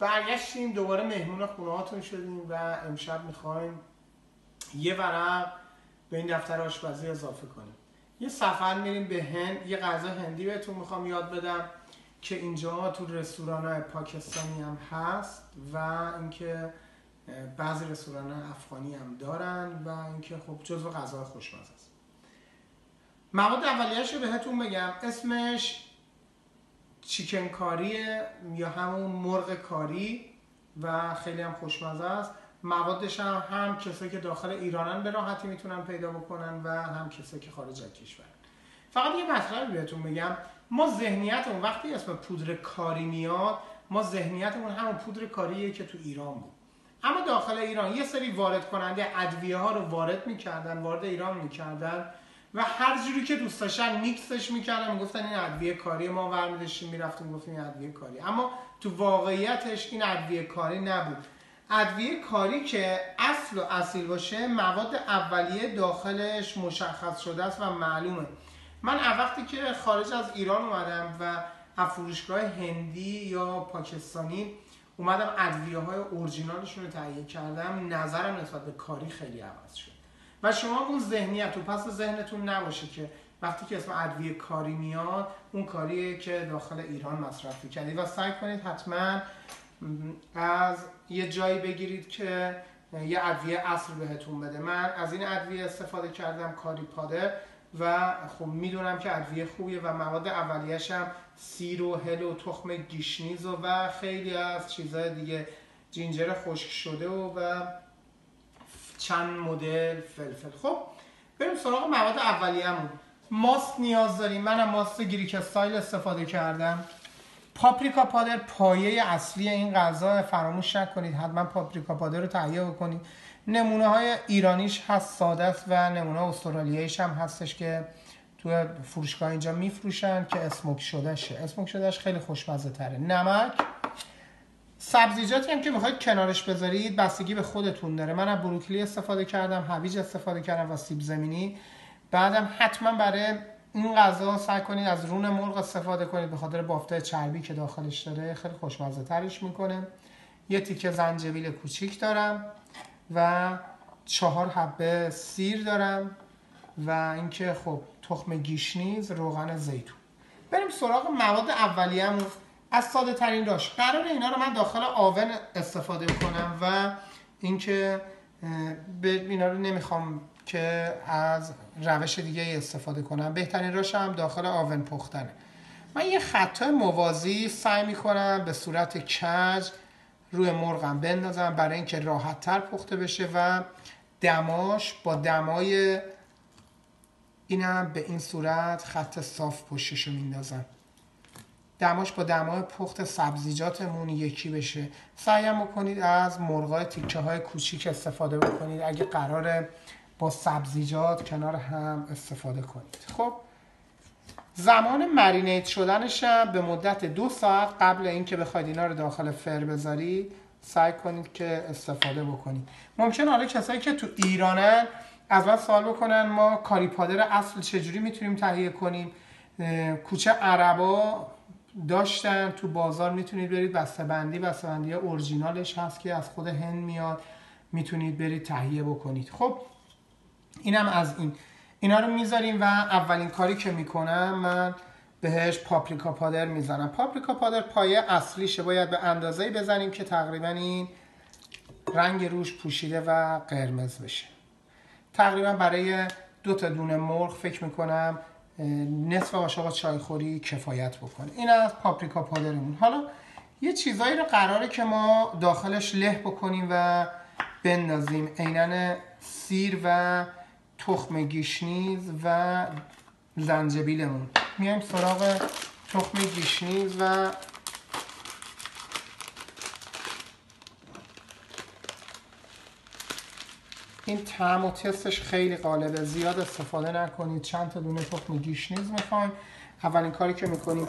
برگشتیم دوباره مهمون خونه هاتون شدیم و امشب می‌خوایم یه ورق به این دفتر آشپزی اضافه کنیم. یه سفر میریم به هند یه غذا هندی بهتون می‌خوام یاد بدم که اینجا تو رستوران های پاکستانی هم هست و اینکه بعضی رستوران افغانی هم دارن و اینکه خب جزو غذای خوشمزه است. مواد اولیه‌اش رو بهتون بگم. اسمش چیکن کاریه یا همون مرغ کاری و خیلی هم خوشمزه است. موادش هم هم کسایی که داخل ایرانن به راحتی می‌تونن پیدا بکنن و هم کسایی که خارج از کشور فقط یه مطلبی بهتون بگم. ما ذهنیتمون وقتی اسم پودر کاری میاد ما ذهنیتمون همون پودر کاریه که تو ایران بود. اما داخل ایران یه سری وارد کننده ادویه ها رو وارد می‌کردن وارد ایران می‌کردن. و هر جوری که دوست داشتن میکسش می‌کردن می‌گفتن این ادویه کاری ما ورمیدشیم می‌رفتیم گفتیم این ادویه کاری. اما تو واقعیتش این ادویه کاری نبود. ادویه کاری که اصل و اصیل باشه مواد اولیه داخلش مشخص شده است و معلومه. من وقتی که خارج از ایران اومدم و از فروشگاه هندی یا پاکستانی اومدم ادویه های اورجینالشون رو تهیه کردم نظرم نسبت به کاری خیلی عوض شد. و شما اون ذهنیت و پس ذهنتون نباشه که وقتی که اسم ادویه کاری میاد اون کاریه که داخل ایران مصرف کردید و سعی کنید حتما از یه جایی بگیرید که یه ادویه اصل بهتون بده. من از این ادویه استفاده کردم کاری پاده و خب می‌دونم که ادویه خوبیه و مواد اولیش هم سیر و هل و تخم گیشنیز و, و خیلی از چیزهای دیگه. جینجر خشک شده و, و چند مدل فلفل. خب بریم سراغ مواد اولیه‌مون. ماست نیاز داریم. منم ماست گریک استایل استفاده کردم. پاپریکا پادر پایه اصلی این غذا. فراموش نکنید حتما پاپریکا پادر رو تهیه بکنید. نمونه های ایرانیش هست ساده است و نمونه استرالیاییش هم هستش که تو فروشگاه اینجا میفروشن که اسموک شدهشه. اسموک شدهش خیلی خوشمزه تره نمک. سبزیجاتی هم که می‌خواید کنارش بذارید بستگی به خودتون داره. من بروکلی استفاده کردم هویج استفاده کردم و سیب زمینی. بعدم حتما برای این غذا سعی کنید از رون مرغ استفاده کنید به خاطر بافته چربی که داخلش داره. خیلی خوشمزه ترش می‌کنه. یه تیکه زنجبیل کوچیک دارم و چهار حبه سیر دارم و اینکه خب تخم گیشنیز روغن زیتون. بریم سراغ مواد اولیه‌مون. از ساده ترین راش قرار اینا رو من داخل آون استفاده کنم و اینکه به اینا رو نمی‌خوام که از روش دیگه استفاده کنم. بهترین راش هم داخل آون پختنه من یه خطای موازی سعی می‌کنم به صورت کج روی مرغم بندازم برای اینکه راحت تر پخته بشه و دماش با دمای اینم به این صورت خط صاف پشتش رو میندازم. دماش با دمای پخت سبزیجاتمون یکی بشه. سعیم بکنید از مرغای تیکه های کوچیک استفاده بکنید. اگه قراره با سبزیجات کنار هم استفاده کنید. خب زمان مرینیت شدنش به مدت دو ساعت قبل اینکه بخواید اینا رو داخل فر بذارید سعی کنید که استفاده بکنید. ممکن حالا کسایی که تو ایرانن از من سوال بکنن ما کاری پادر اصل چجوری می‌تونیم تهیه کنیم؟ کوچه عربا داشتن تو بازار می‌تونید برید بسته بندی بسته بندی اورجینالش هست که از خود هند میاد می‌تونید برید تهیه بکنید. خب اینم از این. اینا رو می‌ذاریم و اولین کاری که می‌کنم من بهش پاپریکا پادر می‌زنم. پاپریکا پادر پایه اصلیشه. باید به اندازه بزنیم که تقریبا این رنگ روش پوشیده و قرمز بشه. تقریبا برای دو تا دونه مرغ فکر می‌کنم نصف چای چایخوری کفایت بکنه. این از پاپریکا powder مون حالا یه چیزایی رو قراره که ما داخلش له بکنیم و بندازیم. عینن سیر و تخم گیشنیز و زنجبیلمون. میایم سراغ تخم گیشنیز و این طعم و تستش خیلی قالبه زیاد استفاده نکنید. چند تا دونه تخم گیشنیز می‌خوایم. اولین کاری که می‌کنیم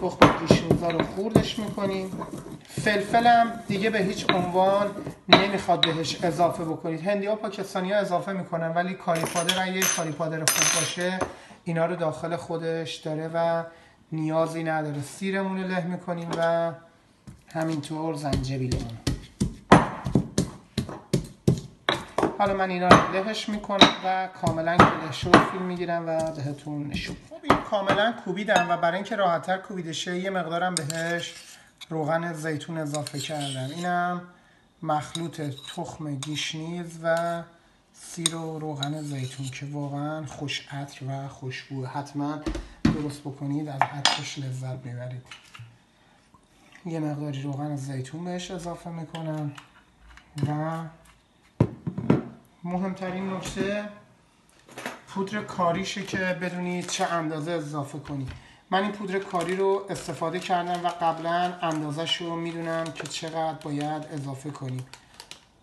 تخم گیشنیزا رو خوردش می‌کنیم. فلفلم دیگه به هیچ عنوان نمی‌خواد بهش اضافه بکنید. هندی ها پاکستانی ها اضافه می‌کنن ولی کاری پادر اگه کاری پادر خوب باشه اینا رو داخل خودش داره و نیازی نداره. سیرمون رو له می‌کنیم و همینطور زنجبیلمون. حالا من اینا رو لهش می‌کنم و کاملا کلش رو فیلم می‌گیرم و بهتون نشون خب این کاملا کوبیدم و برای اینکه راحتتر کوبیده شه یه مقدارم بهش روغن زیتون اضافه کردم. اینم مخلوط تخم گیشنیز و سیر و روغن زیتون که واقعا خوش عطر و خوشبو حتما درست بکنید از عطرش لذت می‌برید. یه مقداری روغن زیتون بهش اضافه می‌کنم و مهمترین نکته پودر کاریشه که بدونید چه اندازه اضافه کنید من این پودر کاری رو استفاده کردم و قبلا اندازش رو می‌دونم که چقدر باید اضافه کنید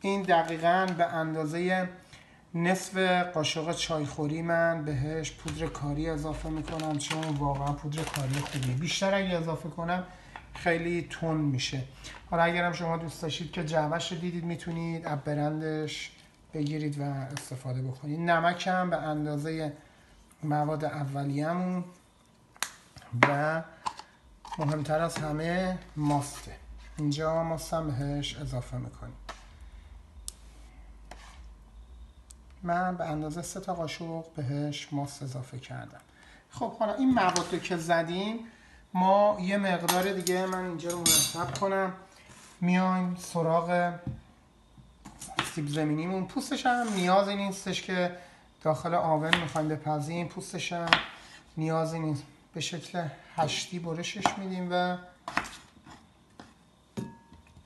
این دقیقا به اندازه نصف قاشق چایخوری من بهش پودر کاری اضافه می‌کنم چون واقعا پودر کاری خوبی بیشتر اگه اضافه کنم خیلی تون میشه. حالا اگرم شما دوست داشتید که جعبش رو دیدید می‌تونید از برندش بگیرید و استفاده بکنید. نمک هم به اندازه مواد اولیه‌مون و مهمتر از همه ماسته. اینجا ماست هم بهش اضافه می‌کنیم. من به اندازه سه تا قاشق بهش ماست اضافه کردم. خب حالا این مواد که زدیم ما یه مقدار دیگه من اینجا رو مرتب کنم. میایم سراغ سیب زمینیمون پوستش هم نیازی نیستش که داخل آون می‌خوایم بپزیم. پوستش هم نیازی نیست. به شکل هشتی برشش میدیم و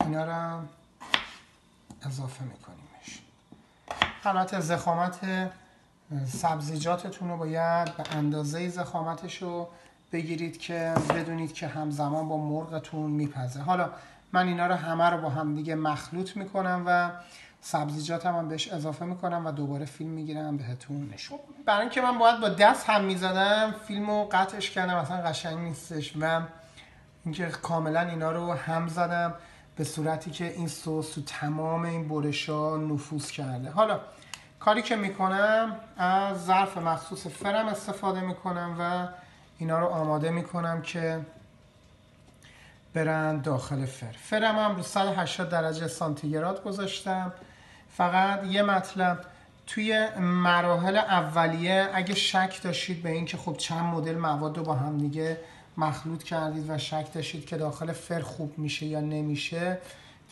اینا رو اضافه میکنیمش. حالت زخامت سبزیجاتتون رو باید به اندازه زخامتش رو بگیرید که بدونید که همزمان با مرغتون میپزه. حالا من اینا رو همه رو با هم دیگه مخلوط می‌کنم و سبزیجات هم, بهش اضافه می‌کنم و دوباره فیلم می‌گیرم بهتون. نشون برای اینکه من باید با دست هم می‌زدم فیلم رو قطعش کردم اصلا قشنگ نیستش و اینکه کاملا اینا رو هم زدم به صورتی که این سس تو تمام این برشا نفوذ کرده. حالا کاری که می‌کنم از ظرف مخصوص فرم استفاده می‌کنم و اینا رو آماده می‌کنم که برن داخل فر. فرم هم رو 180 درجه سانتیگراد گذاشتم. فقط یه مطلب. توی مراحل اولیه اگه شک داشتید به اینکه خب چند مدل مواد رو با هم دیگه مخلوط کردید و شک داشتید که داخل فر خوب میشه یا نمیشه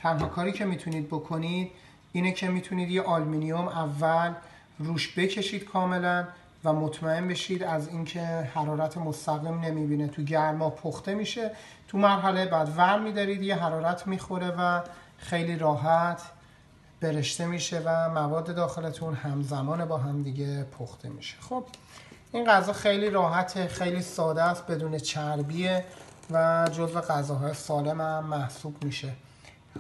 تنها کاری که می‌تونید بکنید اینه که می‌تونید یه آلمینیوم اول روش بکشید کاملا و مطمئن بشید از اینکه حرارت مستقیم نمی‌بینه. تو گرما پخته میشه تو مرحله بعد ور میدارید یه حرارت می‌خوره و خیلی راحت برشته میشه و مواد داخلتون همزمان با هم دیگه پخته میشه. خب این غذا خیلی راحته خیلی ساده است بدون چربیه و جزو غذاهای سالم هم محسوب میشه.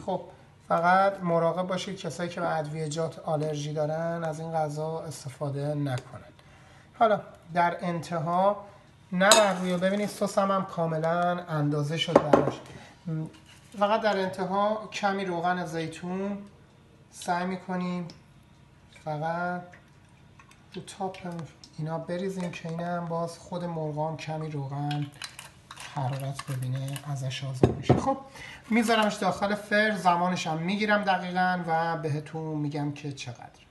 خب فقط مراقب باشید کسایی که به ادویجات آلرژی دارن از این غذا استفاده نکنن. حالا در انتها نه روی ببینید سس هم, کاملا اندازه شد براش. فقط در انتها کمی روغن زیتون سعی می‌کنیم فقط رو تاپ اینا بریزیم که این هم باز خود مرغام کمی روغن حرارت ببینه ازش آزاد میشه. خب میذارمش داخل فر زمانش هم می‌گیرم دقیقا و بهتون میگم که چقدر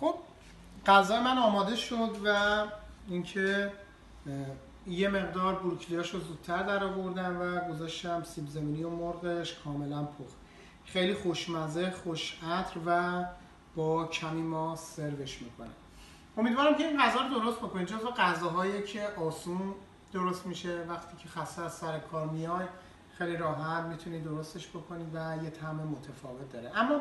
خب غذا من آماده شد و اینکه یه مقدار بروکلیاش رو زودتر در آوردم و گذاشتم سیب زمینی و مرغش کاملا پخت خیلی خوشمزه خوش عطر و با کمی ما سروش می‌کنم امیدوارم که این غذا رو درست بکنید. جزو غذاهایی که آسون درست میشه. وقتی که خسته از سر کار میای خیلی راحت می‌تونید درستش بکنید و یه طعم متفاوت داره. اما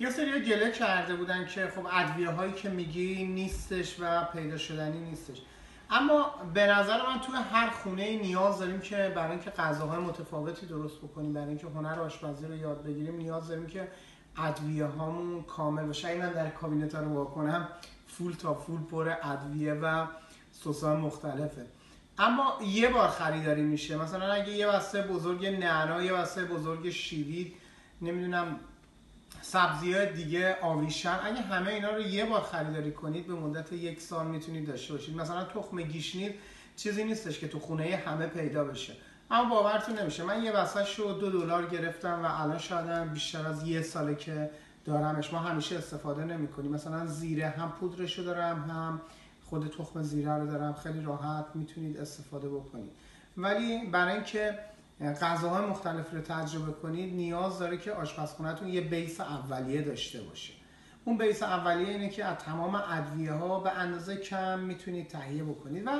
یه سری گله کرده بودن که خب ادویه هایی که میگی نیستش و پیدا شدنی نیستش. اما به نظر من توی هر خونه نیاز داریم که برای اینکه غذاهای متفاوتی درست بکنیم برای اینکه هنر آشپزی رو یاد بگیریم نیاز داریم که ادویه هامون کامل باشه. من در کابینت رو واکنم فول تا فول پر ادویه و سس مختلفه. اما یه بار خریداری میشه. مثلا اگه یه بسته بزرگ نعنا یه بسته بزرگ شیوید نمی‌دونم سبزی های دیگه آویشن اگه همه اینا رو یه بار خریداری کنید به مدت یک سال می‌تونید داشته باشید. مثلا تخم گیشنیز چیزی نیستش که تو خونه همه پیدا بشه. اما باورتون نمیشه. من یه بسته رو دو دلار گرفتم و الان شاید بیشتر از یه ساله که دارمش. ما همیشه استفاده نمی کنیم مثلا زیره هم پودرش رو دارم هم خود تخم زیره رو دارم. خیلی راحت می‌تونید استفاده بکنید. ولی برای اینکه غذاهای مختلف رو تجربه کنید نیاز داره که آشپزخونهتون یه بیس اولیه داشته باشه. اون بیس اولیه اینه که از تمام ادویه ها به اندازه کم می‌تونید تهیه بکنید. و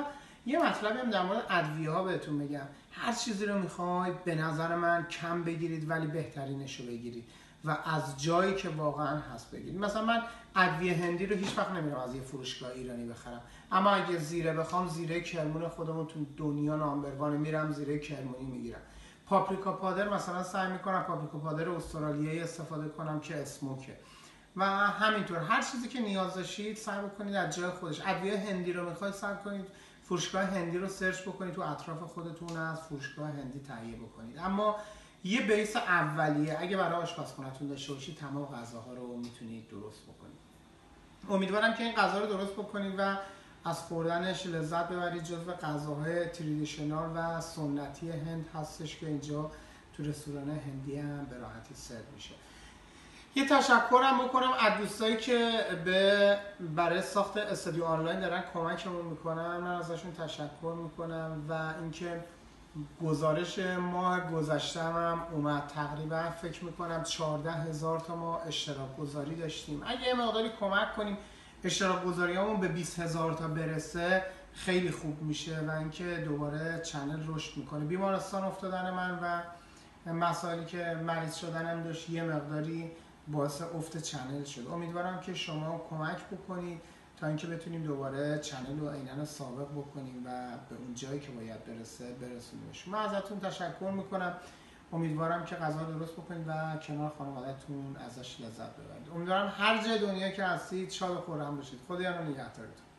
یه مطلبی هم در مورد ادویه ها بهتون بگم. هر چیزی رو می‌خواید به نظر من کم بگیرید ولی بهترینش رو بگیرید. و از جایی که واقعا هست بگیرید. مثلا من ادویه هندی رو هیچ وقت نمیرم از یه فروشگاه ایرانی بخرم. اما اگه زیره بخوام زیره کرمون خودمون تو دنیا نامبروانه میرم زیره کرمونی می‌گیرم. پاپریکا پادر مثلا سعی می‌کنم پاپریکا پادر استرالیایی استفاده کنم که اسموکه. و همینطور هر چیزی که نیاز داشتید سعی بکنید از جای خودش. ادویه هندی رو می‌خواید سعی کنید فروشگاه هندی رو سرچ بکنید تو اطراف خودتون از فروشگاه هندی تهیه بکنید. اما یه بیس اولیه اگه برای آشپزخونهتون داشته باشید تمام غذاها رو می‌تونید درست بکنید. امیدوارم که این غذا رو درست بکنید و از خوردنش لذت ببرید جزو غذاهای تریدیشنال و سنتی هند هستش که اینجا تو رستوران هندی هم به راحتی سرو میشه. یه تشکرم بکنم از دوستایی که به برای ساخت استودیو آنلاین دارن کمکمون می‌کنن. من ازشون تشکر می‌کنم و اینکه گزارش ماه گذشته هم اومد. تقریبا فکر می‌کنم 14 هزار تا ما اشتراک گذاری داشتیم. اگه یه مقداری کمک کنیم اشتراک گذاری همون به 20 هزار تا برسه خیلی خوب میشه و اینکه دوباره channel رشد می‌کنه. بیمارستان افتادن من و مسائلی که مریض شدنم داشت یه مقداری باعث افت channel شد. امیدوارم که شما کمک بکنید تا اینکه بتونیم دوباره channel رو عینا سابق بکنیم و به اون جایی که باید برسه برسونیمش. من ازتون تشکر می‌کنم. امیدوارم که غذا درست بکنید و کنار خانوادهتون ازش لذت ببرید. امیدوارم هر جای دنیا که هستید شاد و خورم باشید. خدایا نگهدارتون